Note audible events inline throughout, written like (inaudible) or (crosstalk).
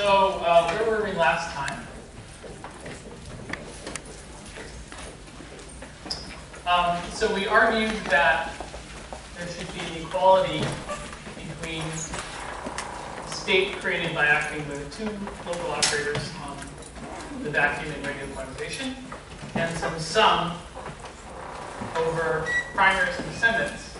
So uh, where were we last time? Um, so we argued that there should be an equality between state created by acting with two local operators on the vacuum and radial quantization, and some sum over primaries and descendants.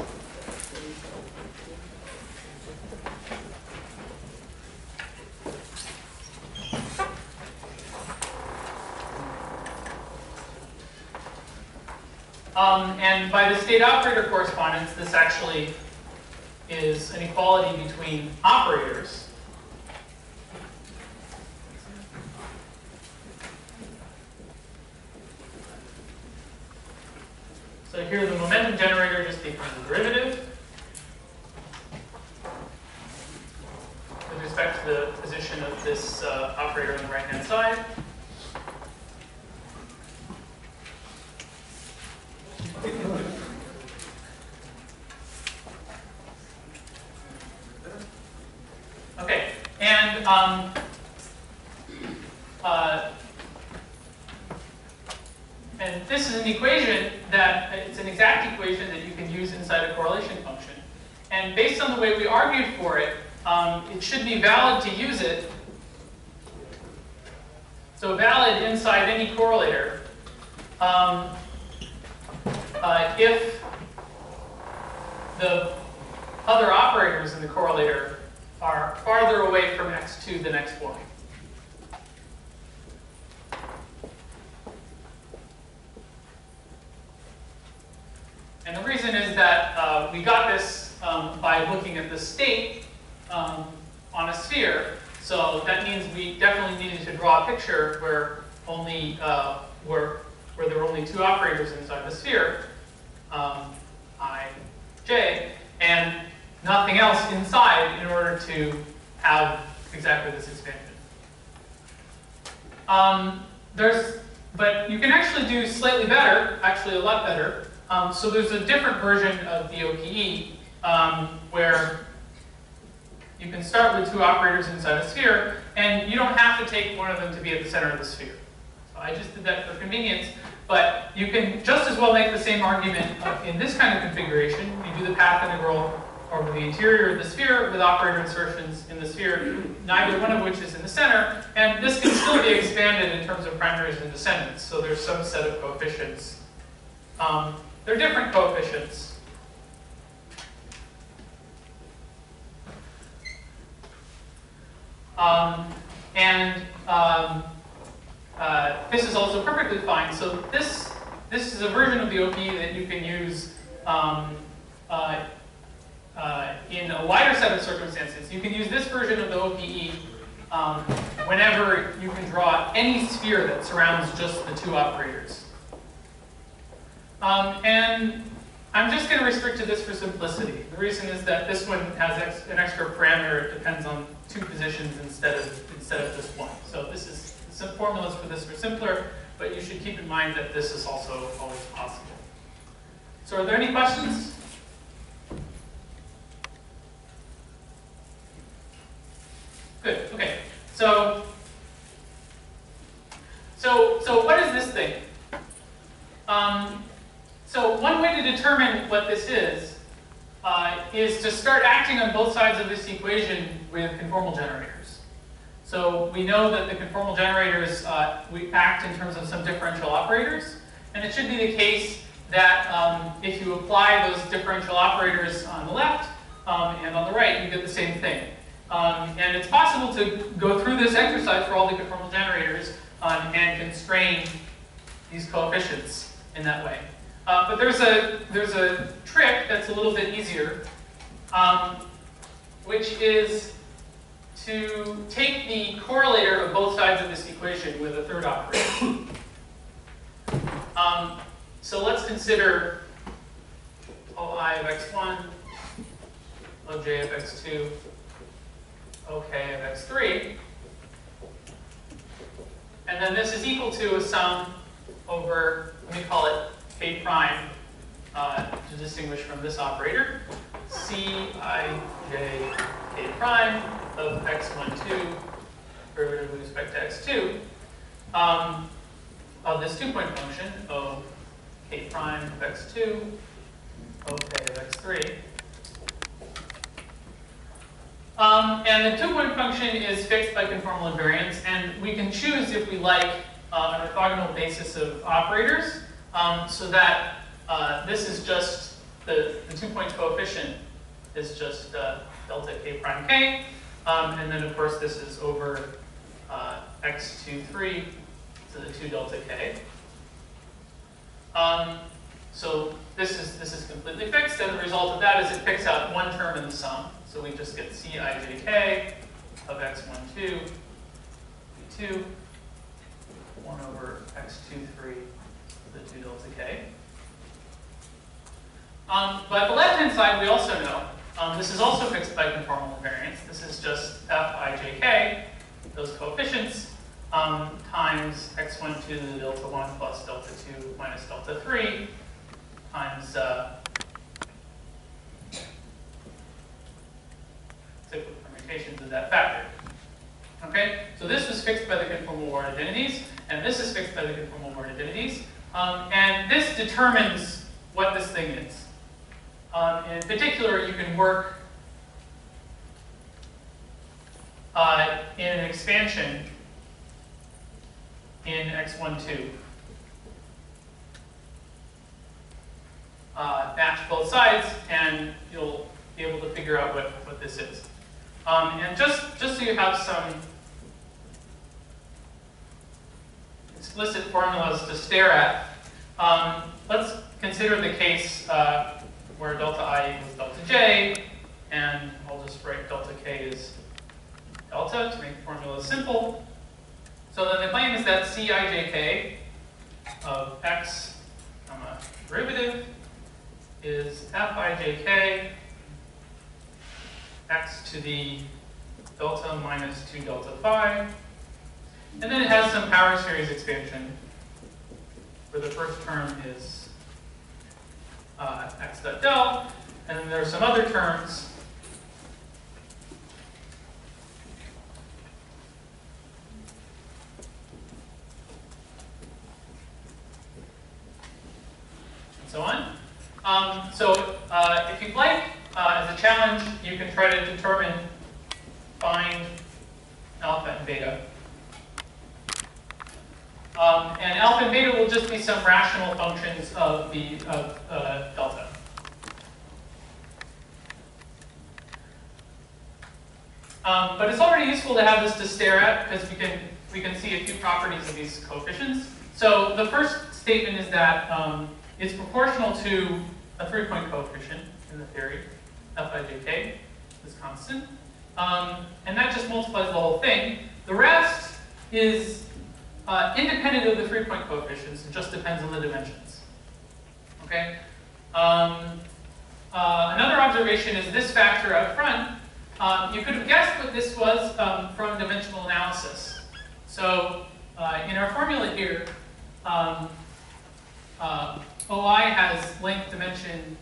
Um, and by the state operator correspondence, this actually is an equality between operators. So here the momentum generator just becomes a derivative with respect to the position of this uh, operator on the right-hand side. Okay, and um, uh, and this is an equation that it's an exact equation that you can use inside a correlation function. And based on the way we argued for it, um, it should be valid to use it. So valid inside any correlator um, uh, if the other operators in the correlator are farther away from x2 than x1. And the reason is that uh, we got this um, by looking at the state um, on a sphere. So that means we definitely needed to draw a picture where only uh, where where there were only two operators inside the sphere, um, i, j, and nothing else inside in order to have exactly this expansion. Um, there's, but you can actually do slightly better, actually a lot better. Um, so there's a different version of the OPE um, where you can start with two operators inside a sphere, and you don't have to take one of them to be at the center of the sphere. So I just did that for convenience, but you can just as well make the same argument in this kind of configuration. You do the path integral over the interior of the sphere with operator insertions in the sphere, neither one of which is in the center, and this can still be expanded in terms of primaries and descendants. So there's some set of coefficients. Um, they're different coefficients. Um, and um, uh, this is also perfectly fine. So this this is a version of the OPE that you can use um, uh, uh, in a wider set of circumstances. You can use this version of the OPE um, whenever you can draw any sphere that surrounds just the two operators. Um, and I'm just going to restrict to this for simplicity. The reason is that this one has ex an extra parameter. It depends on two positions instead of instead of just one. So this is some formulas for this are simpler, but you should keep in mind that this is also always possible. So are there any questions? Good, okay. So, so, so what is this thing? Um, so one way to determine what this is, is to start acting on both sides of this equation with conformal generators. So we know that the conformal generators, uh, we act in terms of some differential operators. And it should be the case that um, if you apply those differential operators on the left um, and on the right, you get the same thing. Um, and it's possible to go through this exercise for all the conformal generators um, and constrain these coefficients in that way. Uh, but there's a, there's a trick that's a little bit easier, um, which is to take the correlator of both sides of this equation with a third operator. (coughs) um, so let's consider OI of x1, OJ of x2, OK of x3. And then this is equal to a sum over, let me call it K prime uh, to distinguish from this operator, Ci j k prime of x12 derivative with respect to x2 um, of this two-point function, O k prime of x2, O k of x3. Um, and the two-point function is fixed by conformal invariance, and we can choose if we like uh, an orthogonal basis of operators, um, so that uh, this is just the, the two-point coefficient is just uh, delta k prime k, um, and then of course this is over uh, x2, 3 to the 2 delta k. Um, so this is this is completely fixed, and the result of that is it picks out one term in the sum. So we just get Cijk of x1, 2, 2, 1 over x2, 3 the 2 delta k. Um, but the left-hand side, we also know, um, this is also fixed by conformal invariance. This is just Fijk, those coefficients, um, times x1 to the delta 1 plus delta 2 minus delta 3 times uh, cyclic permutations of that factor. Okay, so this was fixed by the conformal Ward identities, and this is fixed by the conformal Ward identities. Um, and this determines what this thing is. Um, in particular, you can work uh, in an expansion in x12. Uh, match both sides, and you'll be able to figure out what, what this is. Um, and just, just so you have some explicit formulas to stare at, um, let's consider the case uh, where delta i equals delta j, and I'll just write delta k as delta to make the formula simple. So then the claim is that Cijk of x, comma, derivative is Fijk x to the delta minus 2 delta phi. And then it has some power series expansion where the first term is uh, x dot del, and then there are some other terms and so on. Um, so uh, if you'd like, uh, as a challenge, you can try to determine, find alpha and beta. Um, and alpha and beta will just be some rational functions of the of uh, delta. Um, but it's already useful to have this to stare at because we can we can see a few properties of these coefficients. So the first statement is that um, it's proportional to a three-point coefficient in the theory, Fijk, is constant. Um, and that just multiplies the whole thing. The rest is uh, independent of the three-point coefficients. It just depends on the dimensions. Okay? Um, uh, another observation is this factor up front. Um, you could have guessed what this was um, from dimensional analysis. So uh, in our formula here, um, uh, OI has length dimension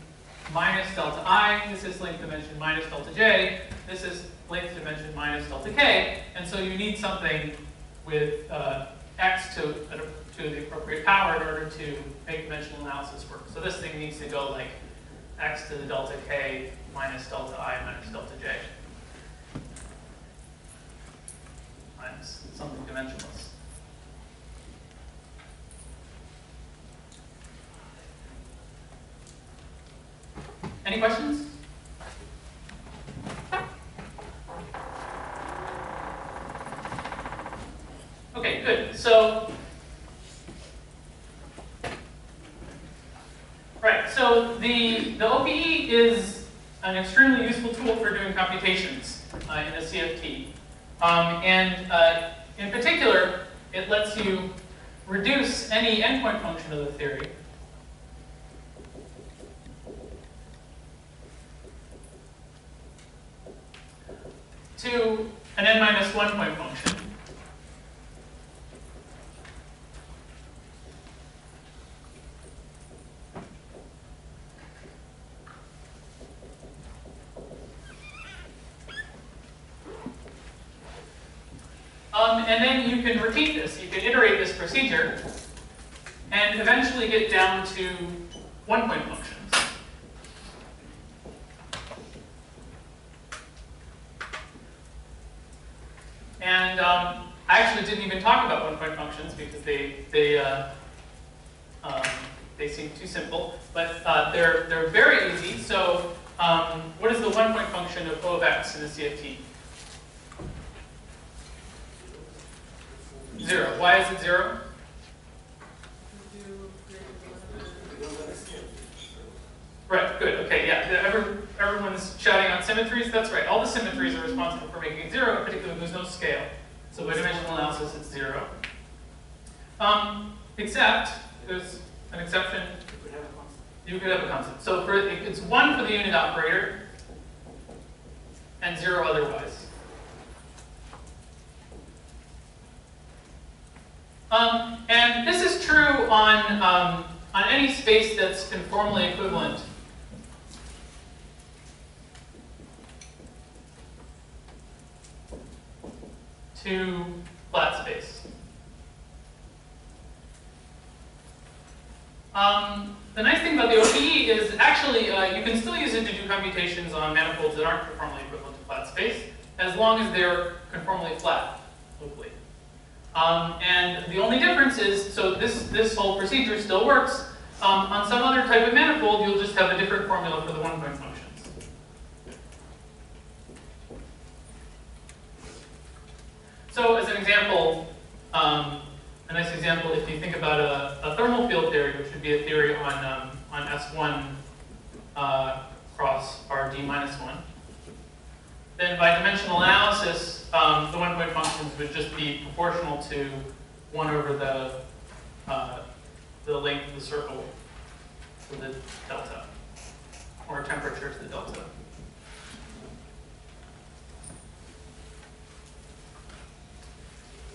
minus delta i. This is length dimension minus delta j. This is length dimension minus delta k. And so you need something with uh, x to, to the appropriate power in order to make dimensional analysis work. So this thing needs to go like x to the delta k minus delta i minus delta j. Minus something dimensionless. Any questions? Okay, good. So, right. So the the OPE is an extremely useful tool for doing computations uh, in a CFT, um, and uh, in particular, it lets you reduce any n-point function of the theory to an n minus 1 point function. Um, and then you can repeat this. You can iterate this procedure and eventually get down to one-point functions. And um, I actually didn't even talk about one-point functions because they they uh, um, they seem too simple, but uh, they're they're very easy. So um, what is the one-point function of O of x in the CFT? Zero. Why is it zero? Right, good, okay, yeah. Every, everyone's shouting on symmetries, that's right. All the symmetries are responsible for making it zero, particularly there's no scale. So by dimensional analysis, it's zero. Um, except, there's an exception. You could have a constant. You could have a constant. So for it's one for the unit operator, and zero otherwise. Um, and this is true on, um, on any space that's conformally equivalent to flat space. Um, the nice thing about the OPE is actually uh, you can still use it to do computations on manifolds that aren't conformally equivalent to flat space, as long as they're conformally flat locally. Um, and the only difference is, so this, this whole procedure still works. Um, on some other type of manifold, you'll just have a different formula for the one-point functions. So as an example, um, a nice example, if you think about a, a, thermal field theory, which would be a theory on, um, on S1 uh, cross RD minus 1, then by dimensional analysis, um, the one-point functions would just be proportional to 1 over the, uh, the length of the circle to the delta, or temperature to the delta.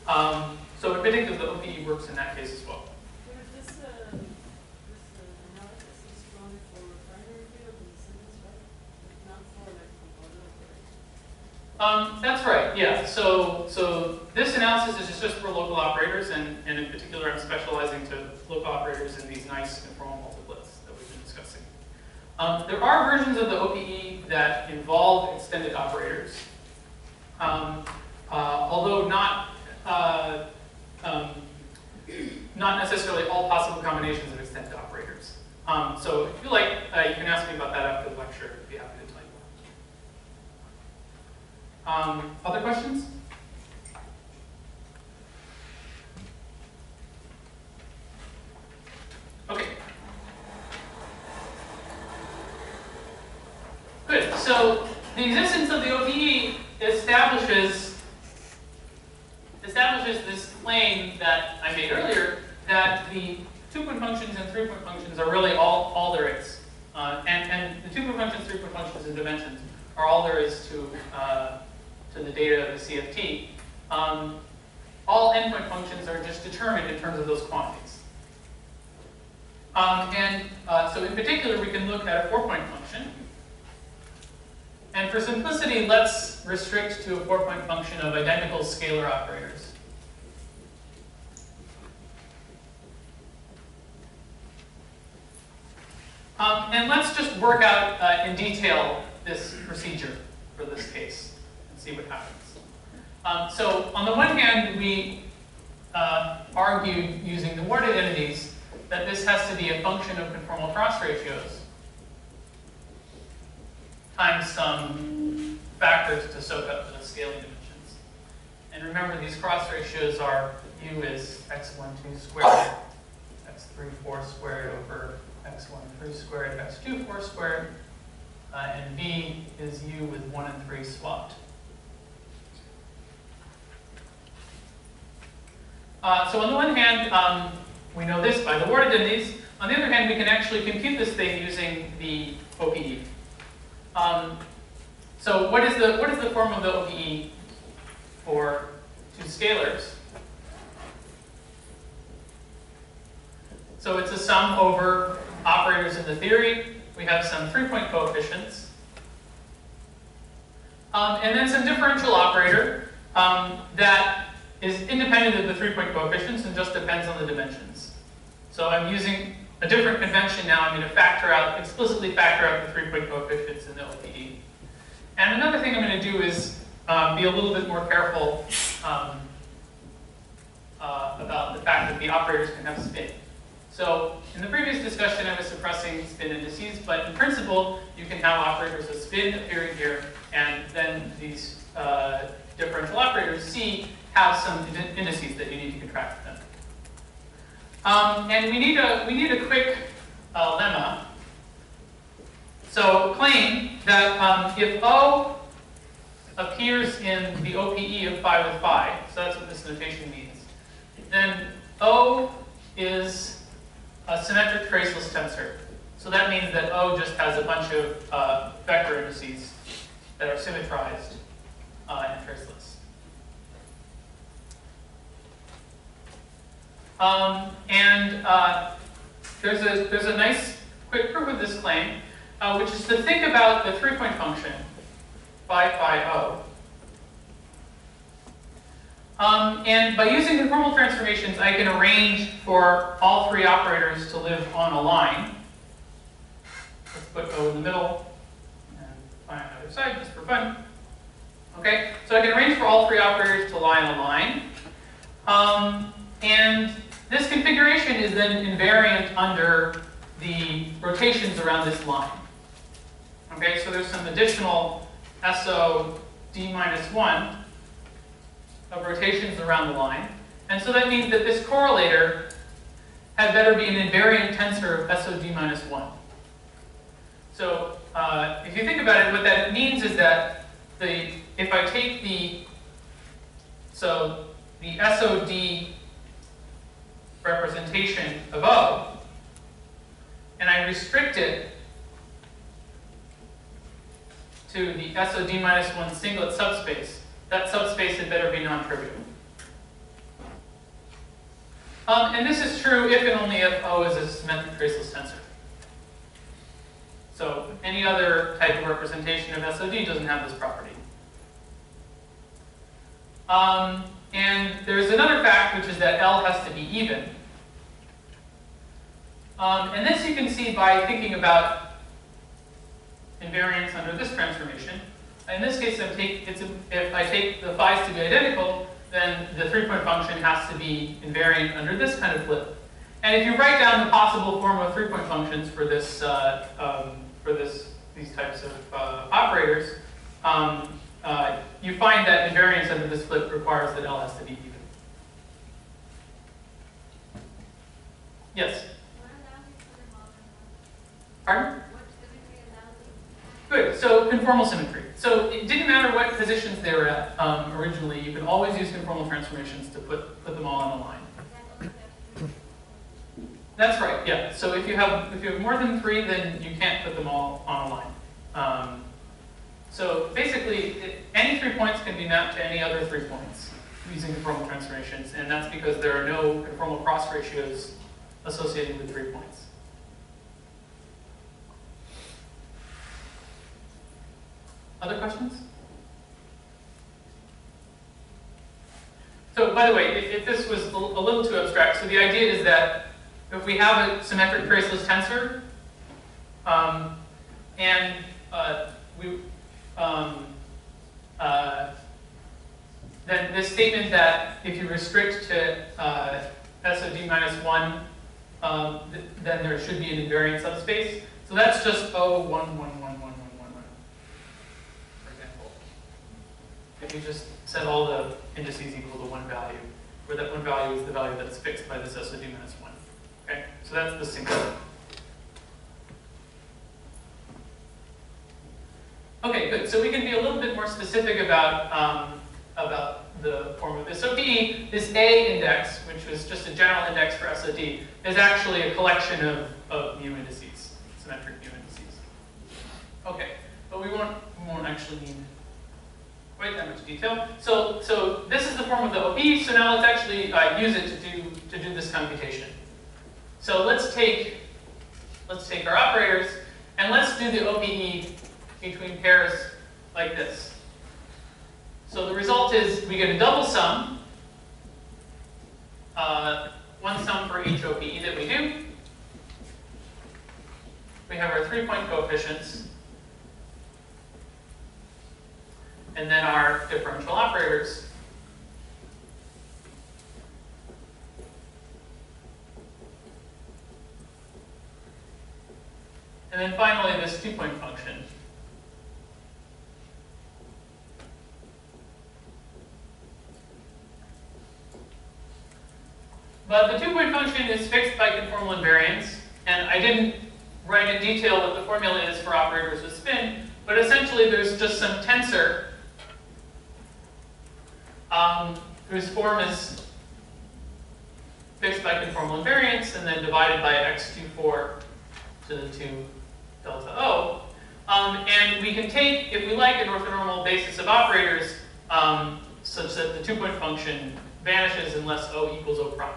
Um, so in particular, the OPE works in that case as well. Um, that's right, yeah. So, so this analysis is just for local operators, and, and in particular, I'm specializing to local operators in these nice conformal multiplets that we've been discussing. Um, there are versions of the OPE that involve extended operators, um, uh, although not uh, um, not necessarily all possible combinations of extended operators. Um, so if you like, uh, you can ask me about that after the lecture. Tell you more. Um, other questions? Okay. Good. So the existence of the OPE establishes establishes this claim that I made earlier that the two-point functions and three-point functions are really all, all there is. Uh, and, and the two-point functions, three-point functions, and dimensions are all there is to, uh, to the data of the CFT. Um, all n-point functions are just determined in terms of those quantities. Um, and uh, so in particular, we can look at a four-point function. And for simplicity, let's restrict to a four-point function of identical scalar operators. Um, and let's just work out uh, in detail this procedure for this case see what happens. Um, so on the one hand, we uh, argued using the Ward identities that this has to be a function of conformal cross ratios times some factors to soak up the scaling dimensions. And remember, these cross ratios are u is x1, 2 squared, x3, 4 squared over x1, 3 squared, x2, 4 squared, uh, and v is u with 1 and 3 swapped. Uh, so on the one hand, um, we know this by the Ward identities. On the other hand, we can actually compute this thing using the OPE. Um, so what is the what is the form of the OPE for two scalars? So it's a sum over operators in the theory. We have some three-point coefficients. Um, and then some differential operator um, that is independent of the three-point coefficients and just depends on the dimensions. So I'm using a different convention now. I'm going to factor out, explicitly factor out the three-point coefficients in the OPE. And another thing I'm going to do is um, be a little bit more careful um, uh, about the fact that the operators can have spin. So in the previous discussion, I was suppressing spin indices, but in principle, you can have operators of spin appearing here, and then these uh, differential operators C have some indices that you need to contract with them. Um, and we need a we need a quick uh, lemma. So claim that um, if O appears in the OPE of phi with phi, so that's what this notation means, then O is a symmetric traceless tensor. So that means that O just has a bunch of uh, vector indices that are symmetrized uh, and traceless. Um, and uh, there's, a, there's a nice quick proof of this claim, uh, which is to think about the three-point function, phi phi o. Um, and by using conformal transformations, I can arrange for all three operators to live on a line. Let's put O in the middle and the other side, just for fun. Okay, so I can arrange for all three operators to lie on a line. Um, and this configuration is then invariant under the rotations around this line. Okay, so there's some additional SO d minus 1 of rotations around the line. And so that means that this correlator had better be an invariant tensor of SOD minus 1. So uh, if you think about it, what that means is that the if I take the, so the SOD representation O, and I restrict it to the SOD minus 1 singlet subspace, that subspace had better be non-trivial. Um, and this is true if and only if O is a symmetric traceless tensor. So any other type of representation of SOD doesn't have this property. Um, and there's another fact, which is that L has to be even. Um, and this you can see by thinking about invariance under this transformation. In this case, if, take, if I take the phi's to be identical, then the three-point function has to be invariant under this kind of flip. And if you write down the possible form of three-point functions for this, uh, um, for this, these types of uh, operators, um, uh, you find that invariance under this flip requires that L has to be even. Yes? Pardon? Good, so conformal symmetry. So it didn't matter what positions they were at um, originally, you can always use conformal transformations to put, put them all on a line. That's right, yeah. So if you have if you have more than three, then you can't put them all on a line. Um, so basically, any three points can be mapped to any other three points using conformal transformations, and that's because there are no conformal cross ratios associated with three points. Other questions? So by the way, if, if this was a little too abstract, so the idea is that if we have a symmetric traceless tensor, um, and uh, we um, uh, then this statement that if you restrict to uh, SOD minus 1, um, th then there should be an invariant subspace. So that's just O1, 1, 1, 1, 1, 1, 1, for example. If you just set all the indices equal to one value, where that one value is the value that's fixed by this SOD minus 1. Okay, so that's the singlet. Okay, good. So we can be a little bit more specific about, um, about the form of this. So D, this A index, which was just a general index for SOD, is actually a collection of, of mu indices, symmetric mu indices. Okay, but we won't, we won't actually need quite that much detail. So, so this is the form of the OPE, so now let's actually uh, use it to do, to do this computation. So let's take, let's take our operators, and let's do the OPE between pairs like this. So the result is we get a double sum uh, one sum for each OPE that we do. We have our three-point coefficients. And then our differential operators. And then finally, this two-point function. But the two-point function is fixed by conformal invariance, and I didn't write in detail what the formula is for operators with spin, but essentially there's just some tensor um, whose form is fixed by conformal invariance and then divided by x24 to the 2 delta O. Um, and we can take, if we like, an orthonormal basis of operators um, such that the two-point function vanishes unless O equals O prime.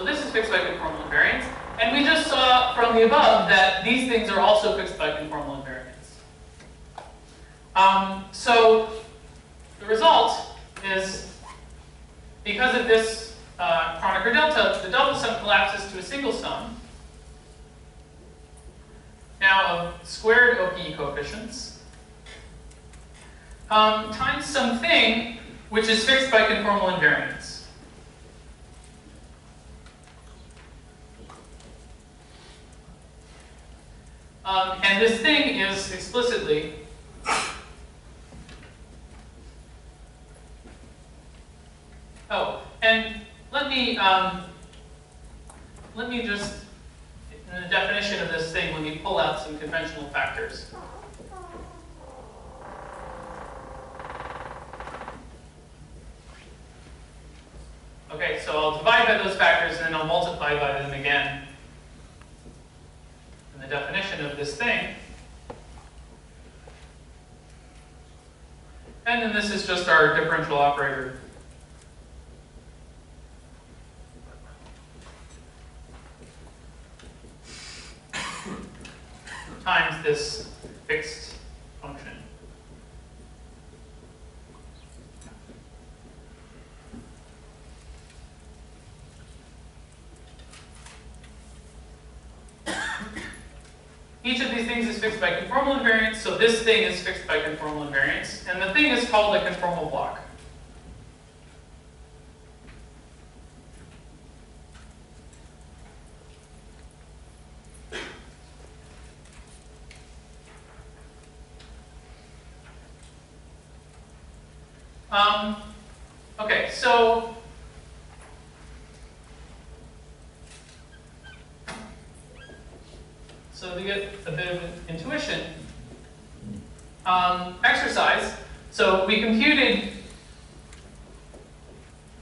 So this is fixed by conformal invariance. And we just saw from the above that these things are also fixed by conformal invariance. Um, so the result is, because of this uh, Kronecker delta, the double sum collapses to a single sum. Now of squared OPE coefficients um, times something which is fixed by conformal invariance. Um, and this thing is explicitly Oh, and let me um, let me just in the definition of this thing, let me pull out some conventional factors. Okay, so I'll divide by those factors and then I'll multiply by them again in the definition of this thing. And then this is just our differential operator (coughs) times this fixed function. Each of these things is fixed by conformal invariance, so this thing is fixed by conformal invariance, and the thing is called a conformal block. Um, okay, so so to get a bit of intuition, um, exercise. So we computed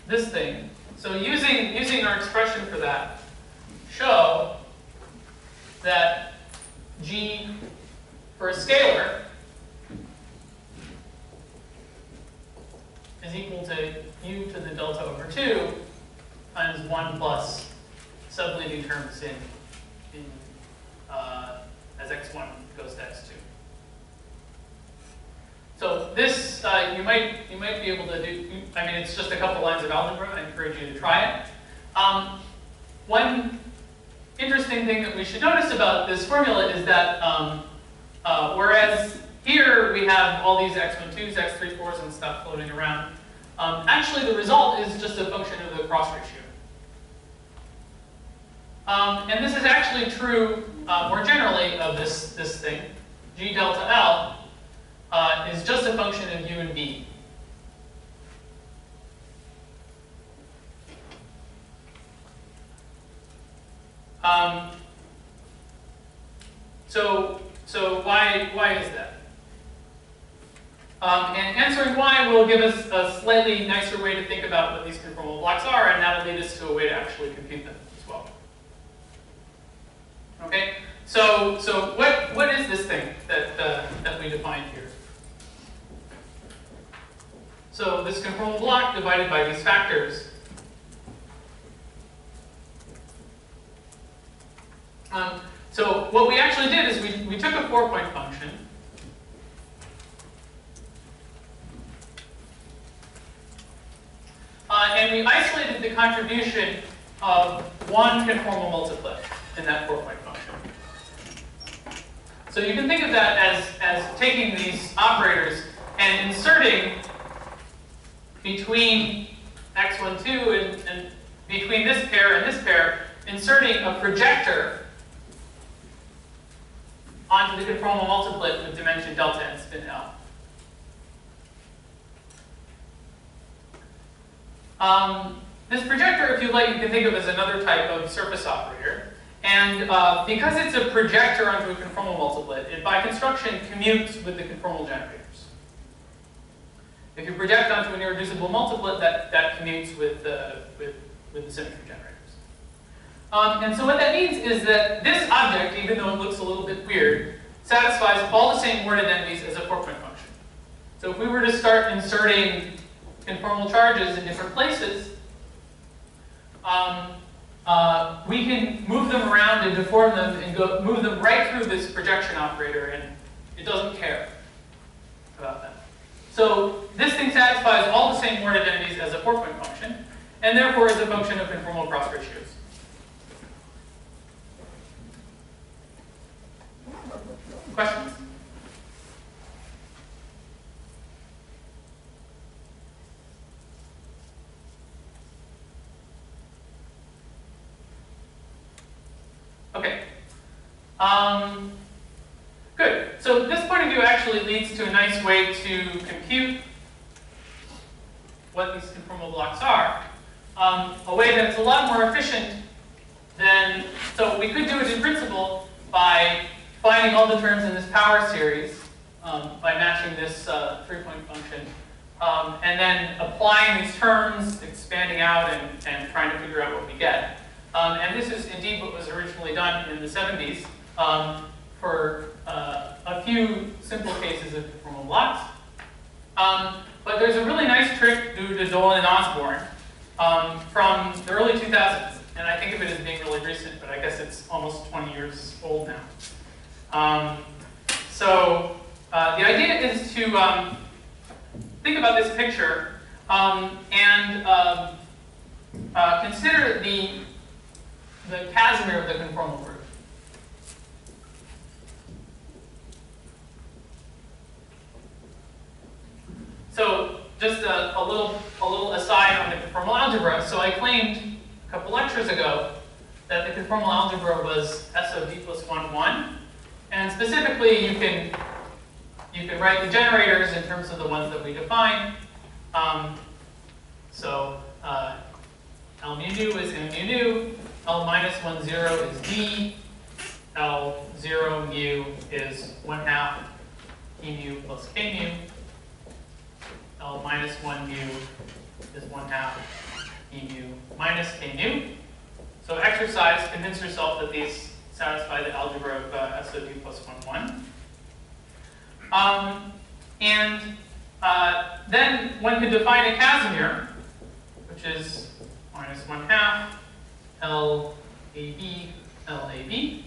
this thing. So using using our expression for that, show that g for a scalar is equal to u to the delta over 2 times 1 plus subleading terms in, in uh, as x1 goes to x2. So this, uh, you might you might be able to do, I mean, it's just a couple lines of algebra. I encourage you to try it. Um, one interesting thing that we should notice about this formula is that um, uh, whereas here we have all these x12s, x34s, and stuff floating around. Um, actually, the result is just a function of the cross ratio. Um, and this is actually true uh, more generally of this, this thing. G delta L uh, is just a function of u and v. Um, so, so why, why is that? Um, and answering why will give us a slightly nicer way to think about what these conformal blocks are, and that'll lead us to a way to actually compute them as well. Okay, so so what what is this thing that uh, that defined here? So this conformal block divided by these factors. Um, so what we actually did is we, we took a four-point function, Uh, and we isolated the contribution of one conformal multiplet in that four-point function. So you can think of that as, as taking these operators and inserting between x1, 2 and, and between this pair and this pair, inserting a projector onto the conformal multiplet with dimension delta and spin L. Um, this projector, if you like, you can think of as another type of surface operator. And uh, because it's a projector onto a conformal multiplet, it by construction commutes with the conformal generators. If you project onto an irreducible multiplet, that, that commutes with the, with, with the symmetry generators. Um, and so what that means is that this object, even though it looks a little bit weird, satisfies all the same Ward identities as a four-point function. So if we were to start inserting conformal charges in different places, um, uh, we can move them around and deform them and go move them right through this projection operator, and it doesn't care about that. So this thing satisfies all the same Ward identities as a four-point function, and therefore is a function of conformal cross ratios. Questions? Okay. Um, good. So this point of view actually leads to a nice way to compute what these conformal blocks are. Um, a way that's a lot more efficient than, so we could do it in principle by finding all the terms in this power series um, by matching this uh, three-point function, um, and then applying these terms, expanding out, and, and trying to figure out what we get. Um, and this is indeed what was originally done in the 70s um, for uh, a few simple cases of conformal blocks. Um, but there's a really nice trick due to Dolan and Osborn um, from the early 2000s. And I think of it as being really recent, but I guess it's almost 20 years old now. Um, so uh, the idea is to um, think about this picture um, and uh, consider the, the Casimir of the conformal group. So just a, a, little, a little aside on the conformal algebra. So I claimed a couple lectures ago that the conformal algebra was S of d plus 1, 1. And specifically, you can you can write the generators in terms of the ones that we define. Um, so uh, L mu nu is M mu nu, L minus 1 0 is D, L 0 mu is 1 half E mu plus K mu, L minus 1 mu is 1 half mu minus K mu. So exercise, convince yourself that these satisfy the algebra of uh, SOD plus 1, 1. Um, and uh, then one could define a Casimir, which is minus 1 half L A B L A B.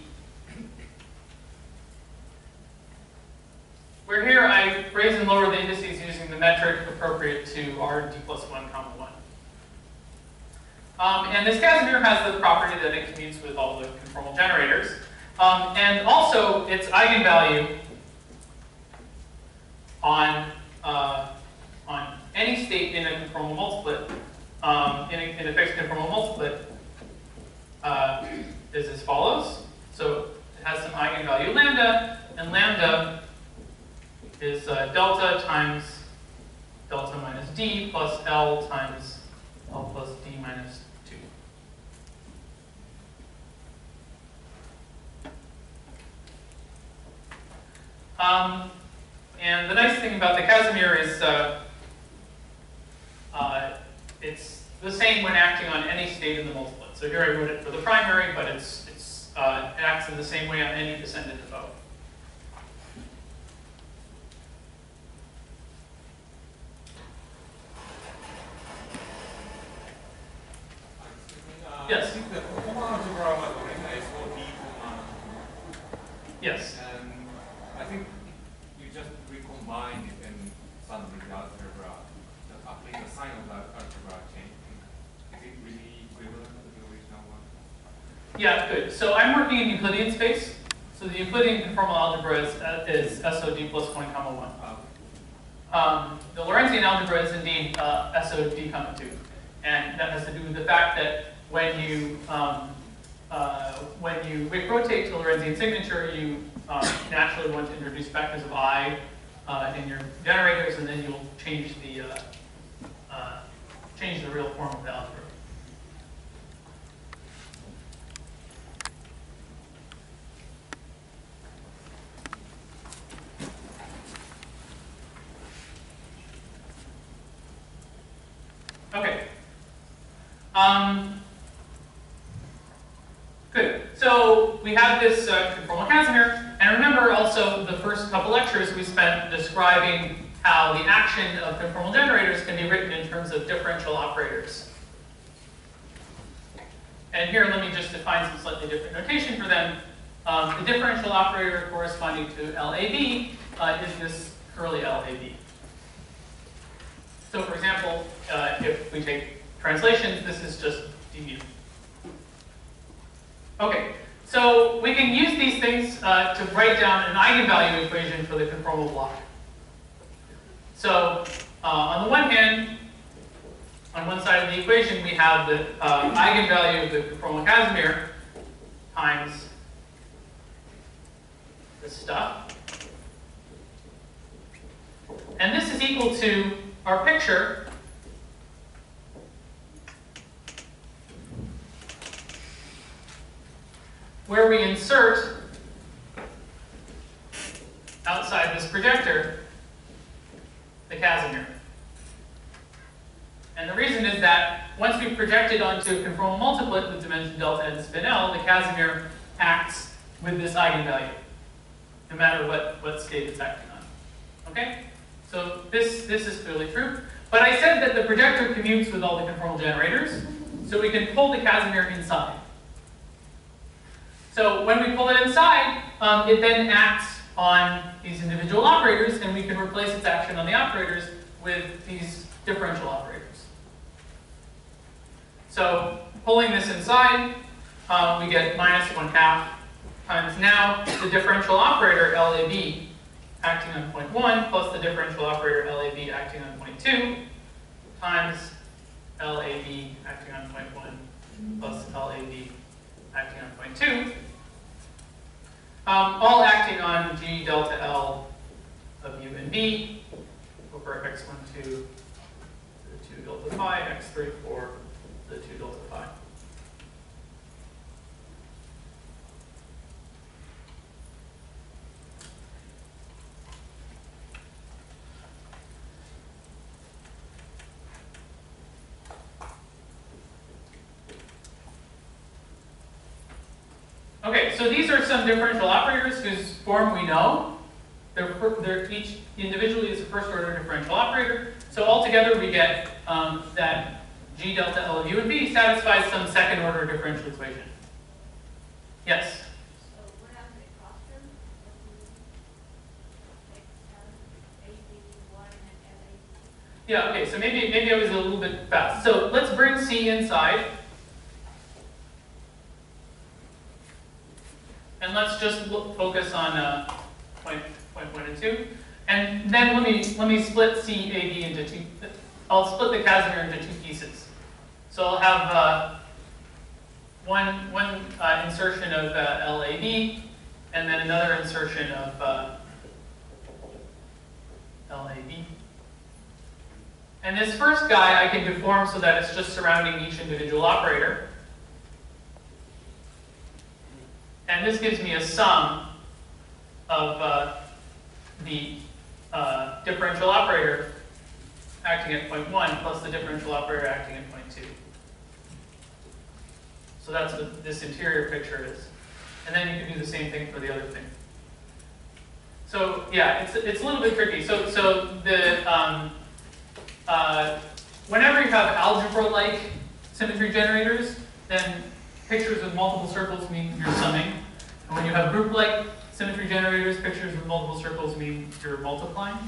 Where here I raise and lower the indices using the metric appropriate to R d plus 1 comma 1. Um, and this Casimir has the property that it commutes with all the conformal generators. Um, and also its eigenvalue on, uh, on any state in a conformal multiplet, um, in, a, in a fixed conformal multiplet, uh, is as follows. So it has some eigenvalue lambda, and lambda is uh, delta times delta minus d plus L times L plus d 2. Um, and the nice thing about the Casimir is uh, uh, it's the same when acting on any state in the multiplet. So here I wrote it for the primary, but it's, it's, uh, it acts in the same way on any descendant of O. Yes. Yes. And I think you just recombine it and suddenly the algebra, the, the sign of the algebra changing? Is it really equivalent to the original one? yeah, good. So I'm working in Euclidean space. So the Euclidean conformal algebra is, uh, is SOD plus 1 comma 1. Um, the Lorentzian algebra is indeed uh, SOD comma 2. And that has to do with the fact that when you, um, uh, when you rotate to Lorentzian signature, you um, naturally want to introduce vectors of I uh, in your generators, and then you'll change the, uh, uh, change the real form of the algebra. Okay. Um, good. So we have this uh, conformal Casimir, and remember also the first couple lectures we spent describing how the action of conformal generators can be written in terms of differential operators. And here, let me just define some slightly different notation for them. Um, the differential operator corresponding to LAB uh, is this curly LAB. So for example, uh, if we take translations, this is just du. Okay, so we can use these things uh, to write down an eigenvalue equation for the conformal block. So uh, on the one hand, on one side of the equation, we have the uh, eigenvalue of the conformal Casimir times this stuff. And this is equal to our picture, where we insert outside this projector the Casimir. And the reason is that once we've projected onto a conformal multiplet with dimension delta and spin L, the Casimir acts with this eigenvalue, no matter what, what state it's acting on. Okay? So this, this is clearly true. But I said that the projector commutes with all the conformal generators, so we can pull the Casimir inside. So when we pull it inside, um, it then acts on these individual operators, and we can replace its action on the operators with these differential operators. So pulling this inside, um, we get minus 1 half times now the differential operator LAB acting on point 1 plus the differential operator LAB acting on point 2 times LAB acting on point 1 plus LAB acting on point 2, um, all acting on G delta L of U and V. Over x1, 2 to the 2 delta phi, x3, 4 to the 2 delta phi. Okay, so these are some differential operators whose form we know. They're, they're each individually is a first order differential operator. So altogether we get um, that G delta L of U and V satisfies some second order differential equation. Yes? Yeah, okay, so maybe, maybe I was a little bit fast. So let's bring C inside. And let's just look, focus on uh, point, point one and two. And then let me, let me split CAB into two, I'll split the Casimir into two pieces. So I'll have uh, one, one uh, insertion of uh, LAB, and then another insertion of uh, LAB. And this first guy I can deform so that it's just surrounding each individual operator. And this gives me a sum of uh, the uh, differential operator acting at point 1 plus the differential operator acting at point 2. So that's what this interior picture is. And then you can do the same thing for the other thing. So yeah, it's, it's a little bit tricky. So, so the, um, uh, whenever you have algebra-like symmetry generators, then pictures with multiple circles mean you're summing. And when you have group-like symmetry generators, pictures with multiple circles mean you're multiplying.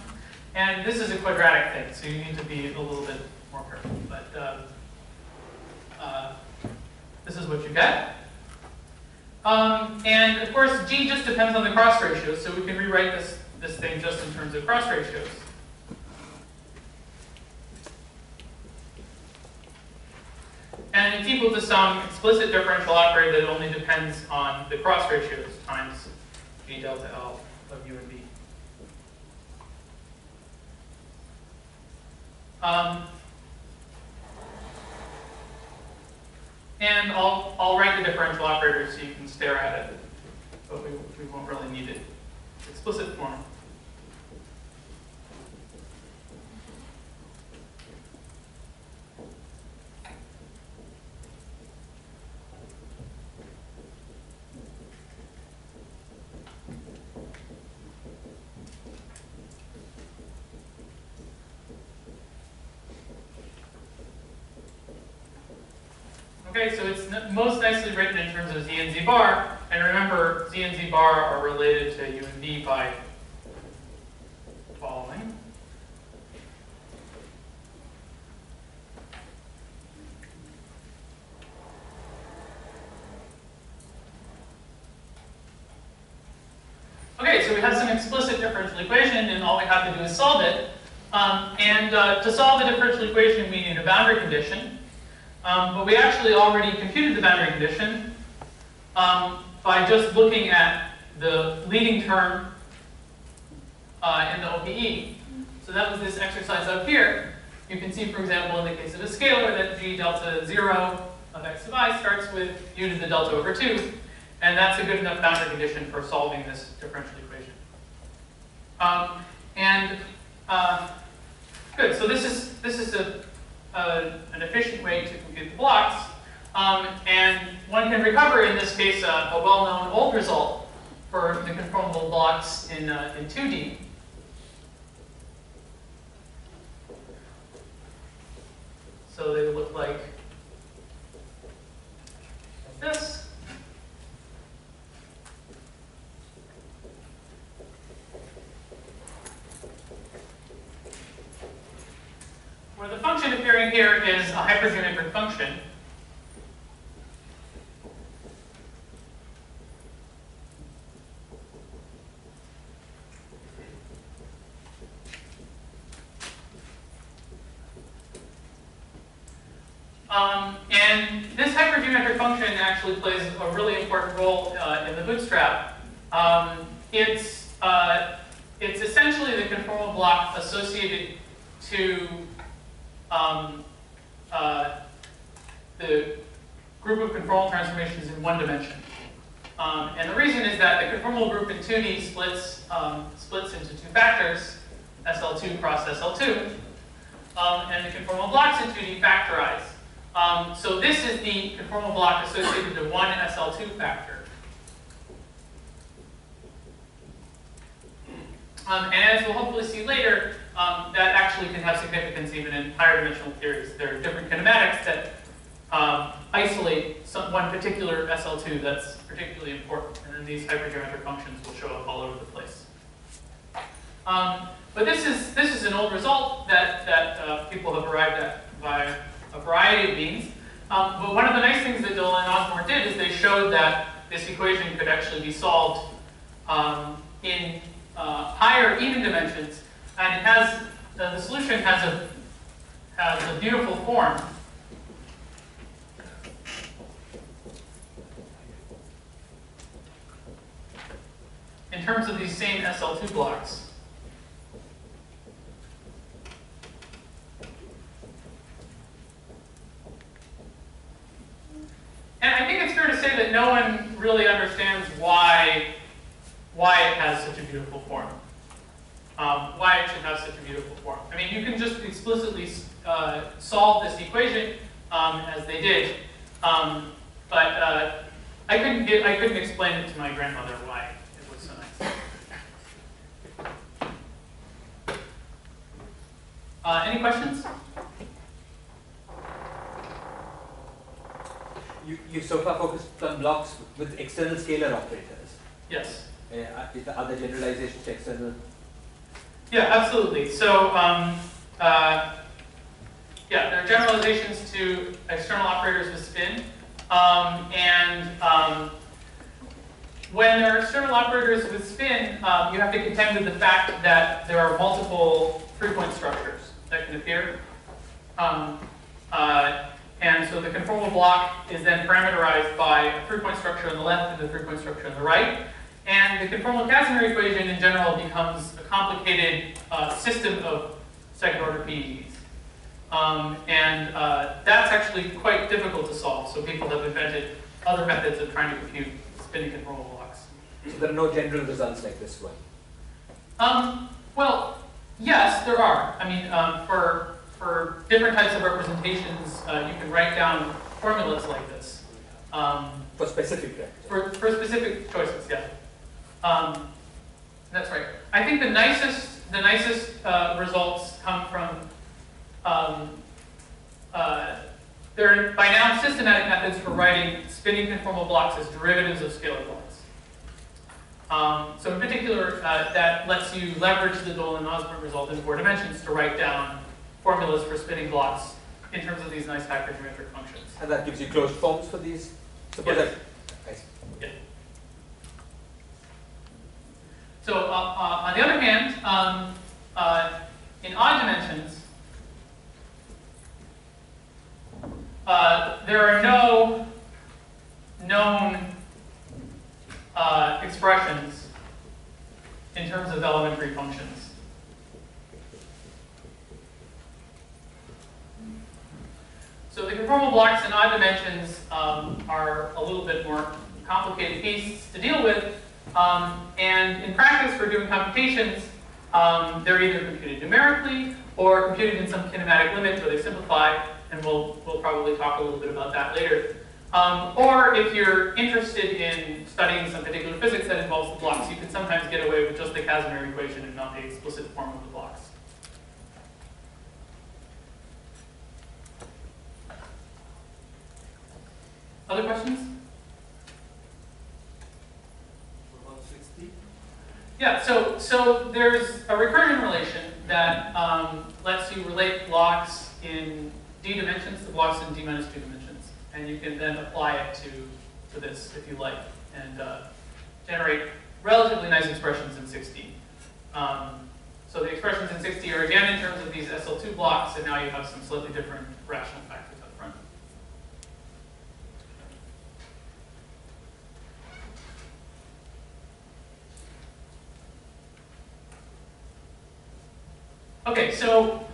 And this is a quadratic thing, so you need to be a little bit more careful. But uh, uh, this is what you get. Um, and of course, G just depends on the cross ratios, so we can rewrite this, this thing just in terms of cross ratios. And it's equal to some explicit differential operator that only depends on the cross ratios times G delta L of U and V. Um, and I'll, I'll write the differential operator so you can stare at it, but we, we won't really need it. Explicit form. Okay, so it's most nicely written in terms of z and z bar, and remember, z and z bar are related to u and v by following. Okay, so we have some explicit differential equation, and all we have to do is solve it. Um, and uh, to solve the differential equation, we need a boundary condition. Um, but we actually already computed the boundary condition um, by just looking at the leading term uh, in the OPE. So that was this exercise up here. You can see, for example, in the case of a scalar, that g delta 0 of x of i starts with u to the delta over 2. And that's a good enough boundary condition for solving this differential equation. Um, and uh, good, so this is, this is a an efficient way to compute the blocks. Um, and one can recover, in this case, a, a well-known old result for the conformal blocks in, uh, in 2D. So they look like this. Where the function appearing here is a hypergeometric function. Um, and this hypergeometric function actually plays a really important role uh, in the bootstrap. Um, it's, uh, it's essentially the conformal block associated to um, uh, the group of conformal transformations in one dimension. Um, and the reason is that the conformal group in 2D splits, um, splits into two factors, SL2 cross SL2, um, and the conformal blocks in 2D factorize. Um, so this is the conformal block associated to one SL2 factor. Um, and as we'll hopefully see later, um, that actually can have significance even in higher dimensional theories. There are different kinematics that um, isolate some, one particular SL2 that's particularly important, and then these hypergeometric functions will show up all over the place. Um, but this is this is an old result that that uh, people have arrived at by a variety of means. Um, but one of the nice things that Dolan and Osborn did is they showed that this equation could actually be solved um, in uh, higher even dimensions and it has, the, the solution has a, has a beautiful form. In terms of these same SL2 blocks. And I think it's fair to say that no one really understands why, why it has such a beautiful form um, why it should have such a beautiful form. I mean, you can just explicitly uh, solve this equation um, as they did, um, but uh, I couldn't get, I couldn't explain it to my grandmother why it was so nice. Uh, any questions? You, you so far focused on blocks with external scalar operators. Yes. Uh, are there generalizations to external yeah, absolutely. So, um, uh, yeah, there are generalizations to external operators with spin. Um, and um, when there are external operators with spin, um, you have to contend with the fact that there are multiple three-point structures that can appear. Um, uh, and so the conformal block is then parameterized by a three-point structure on the left and a three-point structure on the right. And the conformal Casimir equation in general becomes a complicated uh, system of second-order PDEs. Um, and uh, that's actually quite difficult to solve, so people have invented other methods of trying to compute spinning conformal blocks. So there are no general results like this one. Um, well, yes, there are. I mean, um, for, for different types of representations, uh, you can write down formulas like this. Um, For specific for, for specific choices, yeah. Um, that's right. I think the nicest, the nicest uh, results come from, um, uh, there are by now systematic methods for writing spinning conformal blocks as derivatives of scalar blocks. Um, so in particular, uh, that lets you leverage the Dolan-Osborn result in four dimensions to write down formulas for spinning blocks in terms of these nice hypergeometric functions. And that gives you closed forms for these? Suppose Yes. that, I see. So uh, uh, on the other hand, um, uh, in odd dimensions, there are no known expressions in terms of elementary functions. So the conformal blocks in odd dimensions um, are a little bit more complicated beasts to deal with, um, and in practice, for doing computations, um, they're either computed numerically or computed in some kinematic limit where they simplify, and we'll, we'll probably talk a little bit about that later. Um, or if you're interested in studying some particular physics that involves the blocks, you can sometimes get away with just the Casimir equation and not the explicit form of the blocks. Other questions? What about 6D? Yeah, so, so there's a recursion relation that um, lets you relate blocks in d dimensions to blocks in d minus 2 dimensions. And you can then apply it to, to this if you like, and uh, generate relatively nice expressions in 6D. Um, so the expressions in 6D are again in terms of these SL2 blocks, and now you have some slightly different rational factors up front. Okay, so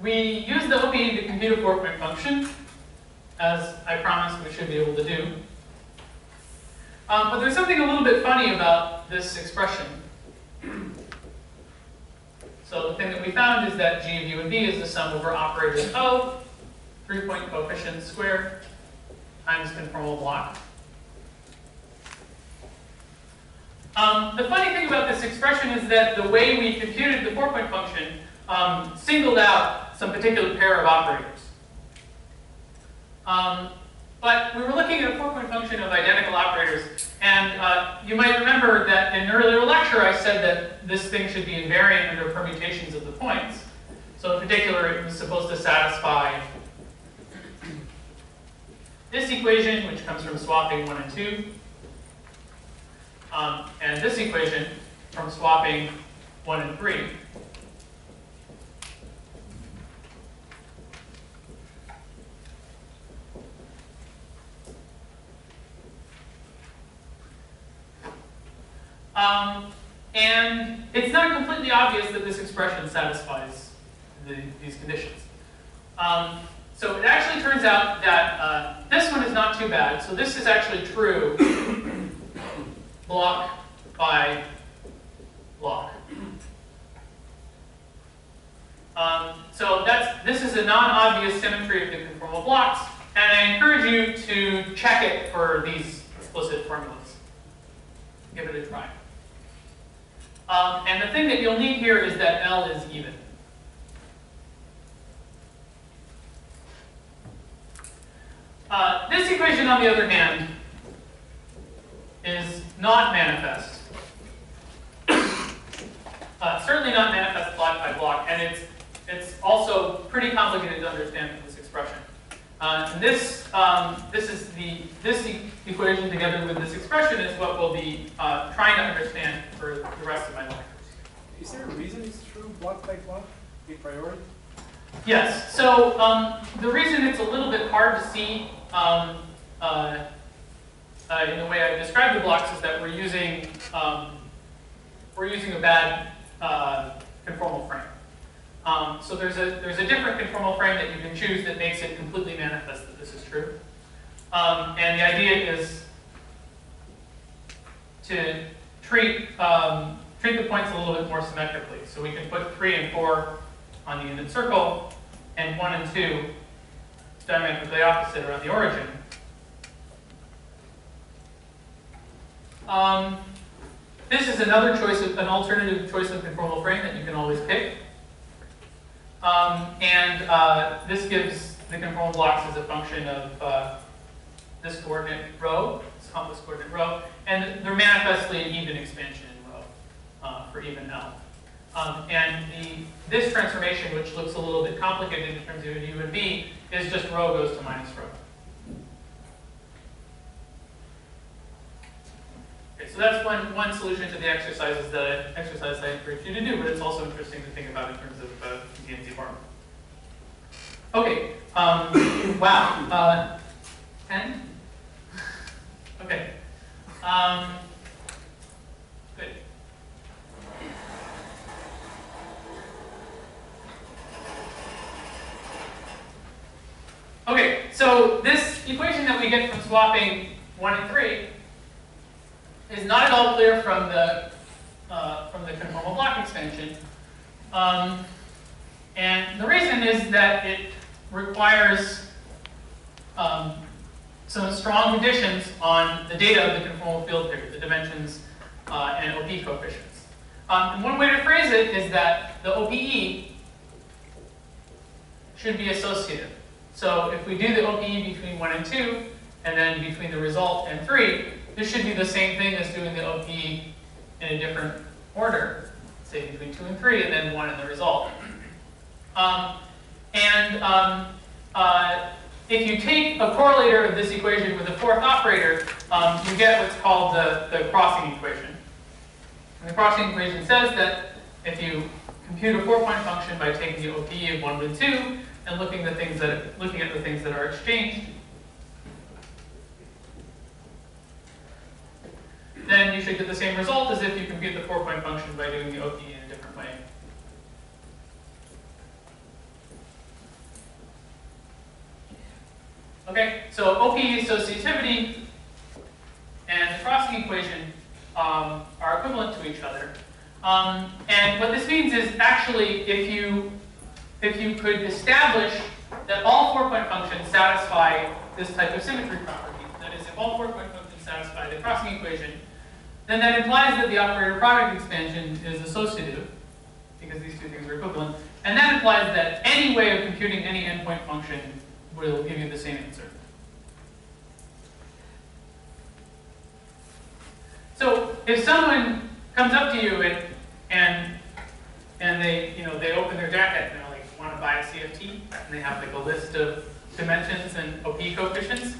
we use the OPE to compute a four-point function, as I promised we should be able to do. Um, but there's something a little bit funny about this expression. So the thing that we found is that g of u and v is the sum over operators O, three-point coefficient squared, times conformal block. Um, the funny thing about this expression is that the way we computed the four-point function um, singled out some particular pair of operators. Um, but we were looking at a four-point function of identical operators, and uh, you might remember that in an earlier lecture I said that this thing should be invariant under permutations of the points. So in particular, it was supposed to satisfy this equation, which comes from swapping 1 and 2, um, and this equation from swapping 1 and 3. Um, and it's not completely obvious that this expression satisfies the, these conditions. Um, so it actually turns out that uh, this one is not too bad. So this is actually true block by block. Um, so that's this is a non-obvious symmetry of the conformal blocks, and I encourage you to check it for these explicit formulas. Give it a try. Um, and the thing that you'll need here is that L is even. Uh, this equation, on the other hand, is not manifest. (coughs) Uh, certainly not manifest block by block, and it's, it's also pretty complicated to understand from this expression. Uh, and this, um, this is the, this e- equation together with this expression is what we'll be uh, trying to understand for the rest of my lectures. Is there a reason it's true block by block, a priori? Yes, so um, the reason it's a little bit hard to see um, uh, uh, in the way I described the blocks is that we're using, um, we're using a bad uh, conformal frame. Um, so there's a, there's a different conformal frame that you can choose that makes it completely manifest that this is true. Um, and the idea is to treat, um, treat the points a little bit more symmetrically. So we can put three and four on the unit circle, and one and two diametrically opposite around the origin. Um, this is another choice of, an alternative choice of conformal frame that you can always pick. Um, and uh, this gives the conformal blocks as a function of uh, this coordinate rho, this compass coordinate rho, and they're manifestly an even expansion in rho uh, for even L. Um, and the, this transformation, which looks a little bit complicated in terms of U and V, is just rho goes to minus rho. So that's one, one solution to the exercises that exercise I encourage you to do, but it's also interesting to think about in terms of uh, DNZ bar. Okay, um, (coughs) wow, uh, 10? Okay. Um, good. Okay, so this equation that we get from swapping 1 and 3 is not at all clear from the, uh, from the conformal block expansion. Um, and the reason is that it requires um, some strong conditions on the data of the conformal field theory, the dimensions uh, and OPE coefficients. Um, and one way to phrase it is that the OPE should be associative. So if we do the OPE between 1 and 2, and then between the result and 3, this should be the same thing as doing the OPE in a different order, say between 2 and 3, and then 1 in the result. Um, and um, uh, if you take a correlator of this equation with a fourth operator, um, you get what's called the, the crossing equation. And the crossing equation says that if you compute a four-point function by taking the OPE of 1 with 2, and looking, the things that, looking at the things that are exchanged, then you should get the same result as if you compute the four-point function by doing the OPE in a different way. Okay, so OPE associativity and the crossing equation um, are equivalent to each other. Um, and what this means is actually if you if you could establish that all four-point functions satisfy this type of symmetry property, that is, if all four-point functions satisfy the crossing equation, then that implies that the operator product expansion is associative, because these two things are equivalent, and that implies that any way of computing any n-point function will give you the same answer. So if someone comes up to you and, and, and they, you know, they open their jacket and they're like, want to buy a CFT, and they have like a list of dimensions and OPE coefficients,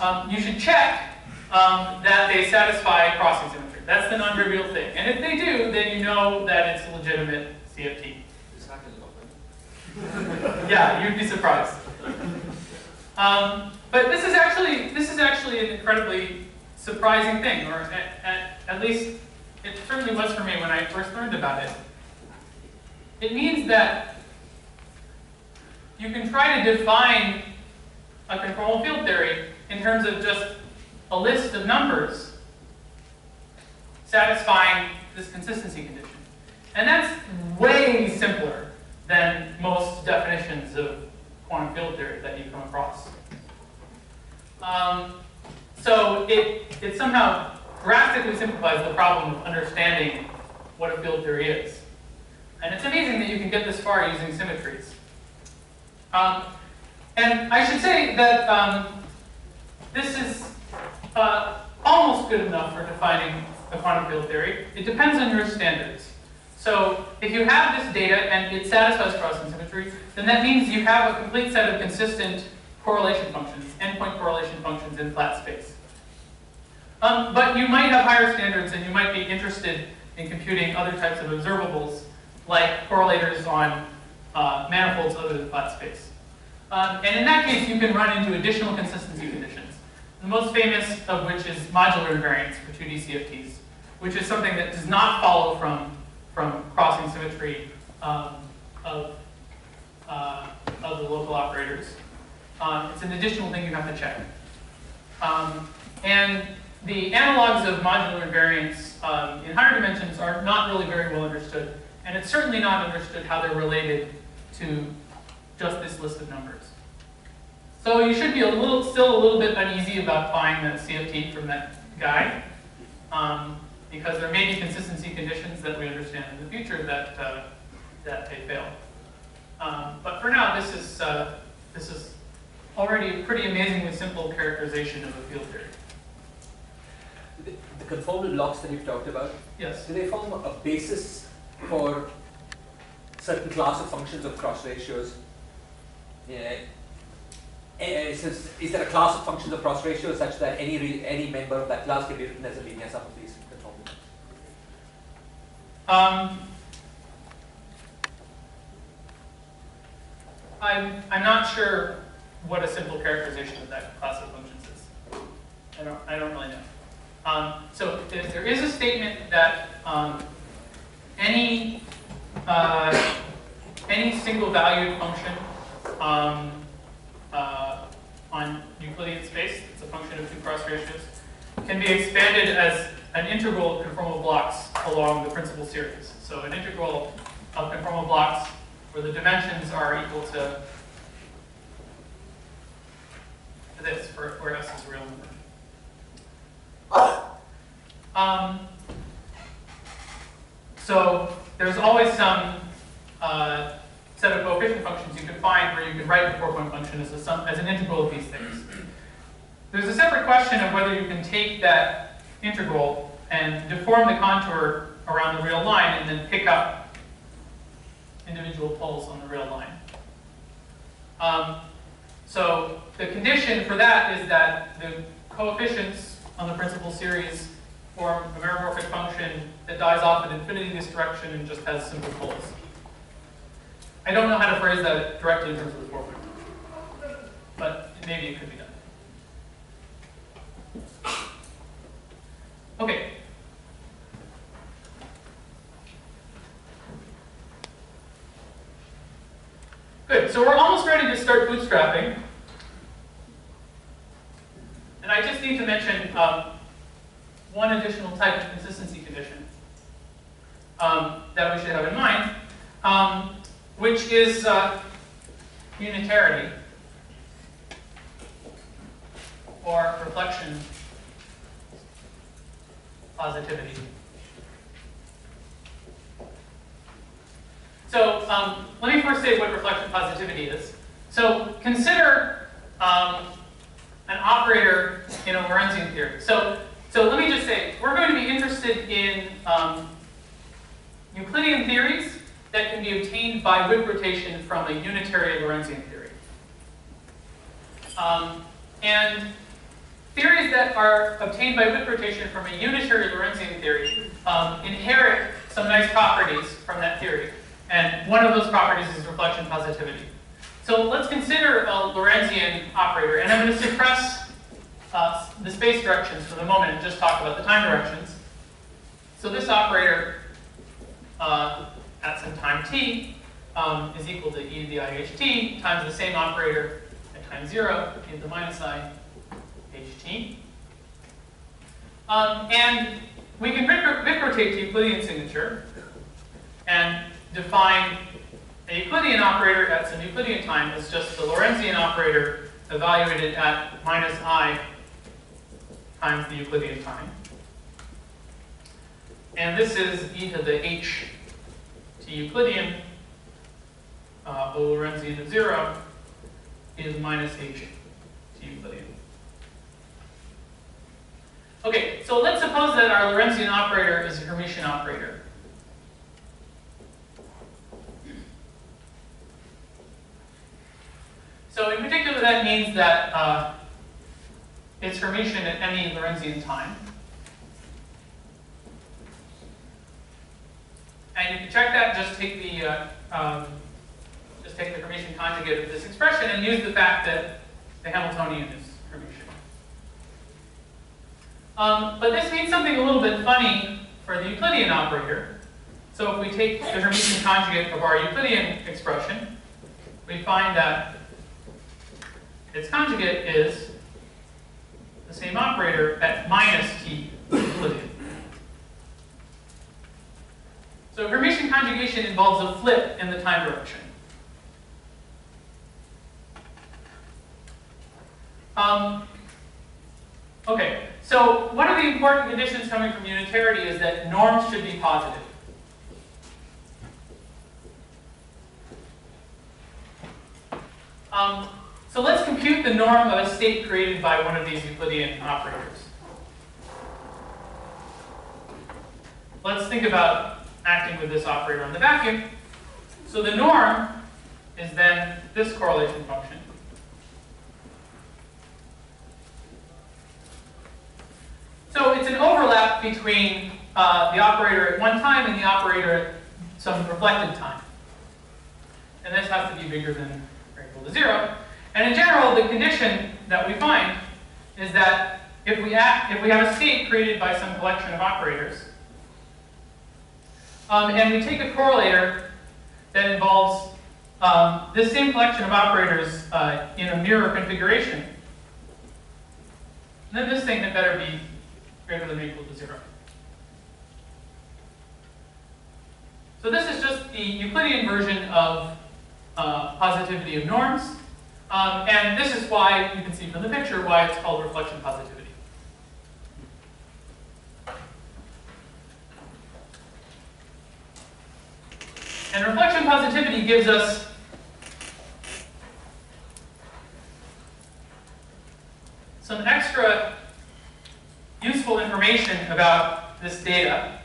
um, you should check um, that they satisfy symmetry. That's the non-trivial thing. And if they do, then you know that it's a legitimate CFT. (laughs) (laughs) yeah, you'd be surprised. Um, but this is actually this is actually an incredibly surprising thing, or at, at, at least it certainly was for me when I first learned about it. It means that you can try to define a conformal field theory in terms of just a list of numbers satisfying this consistency condition. And that's way simpler than most definitions of quantum field theory that you come across. Um, so it, it somehow drastically simplifies the problem of understanding what a field theory is. And it's amazing that you can get this far using symmetries. Um, and I should say that um, this is uh, almost good enough for defining a quantum field theory. It depends on your standards. So if you have this data and it satisfies crossing symmetry, then that means you have a complete set of consistent correlation functions, n-point correlation functions in flat space. Um, but you might have higher standards and you might be interested in computing other types of observables like correlators on uh, manifolds other than flat space. Um, and in that case, you can run into additional consistency conditions. The most famous of which is modular invariance for 2D CFTs, which is something that does not follow from, from crossing symmetry um, of, uh, of the local operators. Um, it's an additional thing you have to check. Um, and the analogs of modular invariance um, in higher dimensions are not really very well understood, and it's certainly not understood how they're related to just this list of numbers. So you should be a little, still a little bit uneasy about buying the CFT from that guy, um, because there may be consistency conditions that we understand in the future that uh, that they fail. Um, but for now, this is uh, this is already a pretty amazingly simple characterization of a field theory. The, the conformal blocks that you've talked about, Yes. do they form a basis for certain class of functions of cross ratios? Yeah. Eh, Is, is there a class of functions of cross ratios such that any any member of that class can be written as a linear sum of these? Um, I'm, I'm not sure what a simple characterization of that class of functions is. I don't, I don't really know. Um, so if there is a statement that um, any, uh, any single valued function um, uh, on Euclidean space, it's a function of two cross ratios, can be expanded as an integral of conformal blocks along the principal series. So an integral of conformal blocks where the dimensions are equal to this, for, where s is a real number. Um, so there's always some uh, set of coefficient functions you can find where you can write the four-point function as, a sum, as an integral of these things. There's a separate question of whether you can take that integral and deform the contour around the real line and then pick up individual poles on the real line. Um, so the condition for that is that the coefficients on the principal series form a meromorphic function that dies off at infinity in this direction and just has simple poles. I don't know how to phrase that directly in terms of the function, but maybe it could be done. Okay. Good, so we're almost ready to start bootstrapping. And I just need to mention um, one additional type of consistency condition um, that we should have in mind, um, which is uh, unitarity or reflection positivity. So um, let me first say what reflection positivity is. So consider um, an operator in a Lorentzian theory. So, so let me just say, we're going to be interested in um, Euclidean theories that can be obtained by Wick rotation from a unitary Lorentzian theory. Um, and theories that are obtained by Wick rotation from a unitary Lorentzian theory um, inherit some nice properties from that theory. And one of those properties is reflection positivity. So let's consider a Lorentzian operator, and I'm going to suppress uh, the space directions for the moment and just talk about the time directions. So this operator uh, at some time t um, is equal to e to the iht times the same operator at time 0, e to the minus i Um, and we can rotate the Euclidean signature and define a Euclidean operator at some Euclidean time as just the Lorentzian operator evaluated at minus i times the Euclidean time. And this is e to the h to Euclidean, uh, Lorentzian of 0 is minus h to Euclidean. Okay, so let's suppose that our Lorentzian operator is a Hermitian operator. So in particular, that means that uh, it's Hermitian at any Lorentzian time. And you can check that, just take the, uh, um, just take the Hermitian conjugate of this expression and use the fact that the Hamiltonian is. Um, but this means something a little bit funny for the Euclidean operator. So if we take the Hermitian conjugate of our Euclidean expression, we find that its conjugate is the same operator at minus t Euclidean. So Hermitian conjugation involves a flip in the time direction. Um, okay, so one of the important conditions coming from unitarity is that norms should be positive. Um, so let's compute the norm of a state created by one of these Euclidean operators. Let's think about acting with this operator on the vacuum. So the norm is then this correlation function. So it's an overlap between uh, the operator at one time and the operator at some reflected time. And this has to be bigger than or equal to zero. And in general, the condition that we find is that if we act, if we have a state created by some collection of operators, um, and we take a correlator that involves um, this same collection of operators uh, in a mirror configuration, then this thing had better be greater than or equal to zero. So this is just the Euclidean version of uh, positivity of norms. Um, and this is why, you can see from the picture, why it's called reflection positivity. And reflection positivity gives us some extra useful information about this data.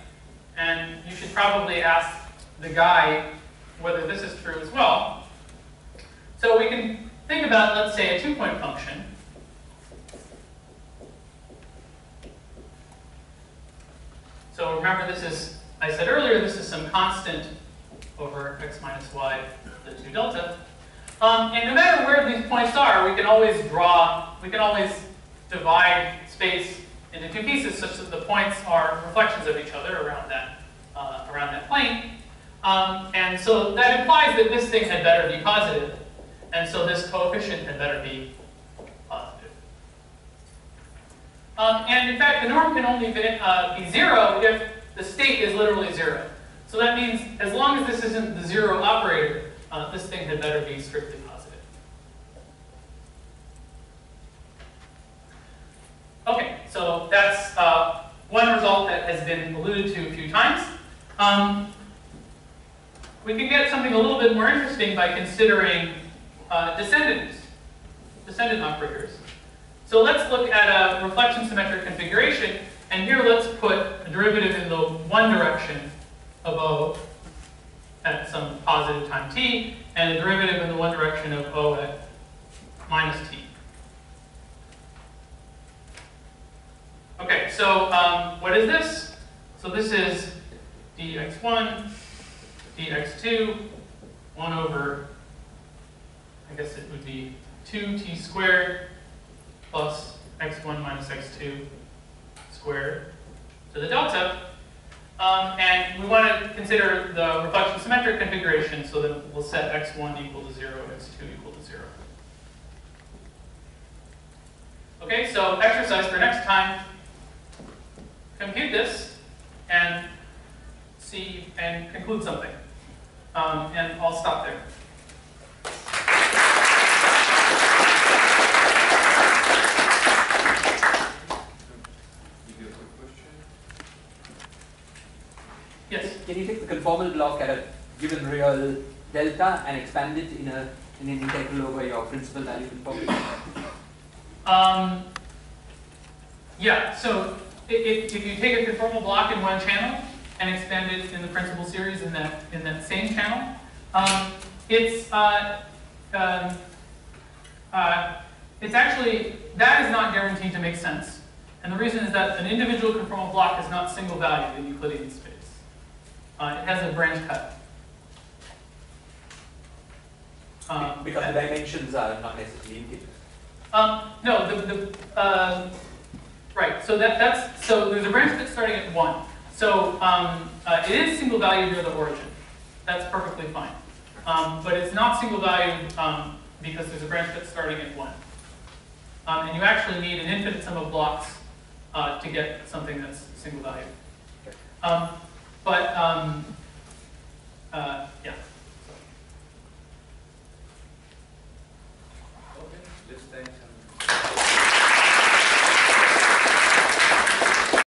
And you should probably ask the guy whether this is true as well. So we can think about, let's say, a two-point function. So remember, this is, I said earlier, this is some constant over x minus y, the 2 delta. Um, and no matter where these points are, we can always draw, we can always divide space into two pieces such that the points are reflections of each other around that, uh, around that plane. Um, and so that implies that this thing had better be positive, and so this coefficient had better be positive. Um, and in fact, the norm can only be, uh, be zero if the state is literally zero. So that means as long as this isn't the zero operator, uh, this thing had better be strictly positive. Okay, so that's uh, one result that has been alluded to a few times. Um, we can get something a little bit more interesting by considering uh, descendant, descendant operators. So let's look at a reflection symmetric configuration, and here let's put a derivative in the one direction of O at some positive time t, and a derivative in the one direction of O at minus t. Okay, so um, what is this? So this is dx1, dx2, 1 over, I guess it would be 2t squared plus x1 minus x2 squared to the delta. Um, and we want to consider the reflection symmetric configuration so that we'll set x1 equal to 0, x2 equal to 0. Okay, so exercise for next time, compute this and see and conclude something. Um, and I'll stop there. Maybe a quick question. Yes. Can you take the conformal block at a given real delta and expand it in a in an integral over your principal value conformal? Um, yeah, so if, if you take a conformal block in one channel and expand it in the principal series in that, in that same channel, um, it's, uh, um, Uh, it's actually, that is not guaranteed to make sense. And the reason is that an individual conformal block is not single valued in Euclidean space. Uh, it has a branch cut. Um, Because the dimensions are not necessarily integers. Um, no, the, the, uh, Right, so that, that's, so there's a branch that's starting at one. So um, uh, it is single valued near the origin. That's perfectly fine. Um, but it's not single valued um, because there's a branch that's starting at one. Um, and you actually need an infinite sum of blocks uh, to get something that's single valued. Um, but, um, uh, yeah. Okay.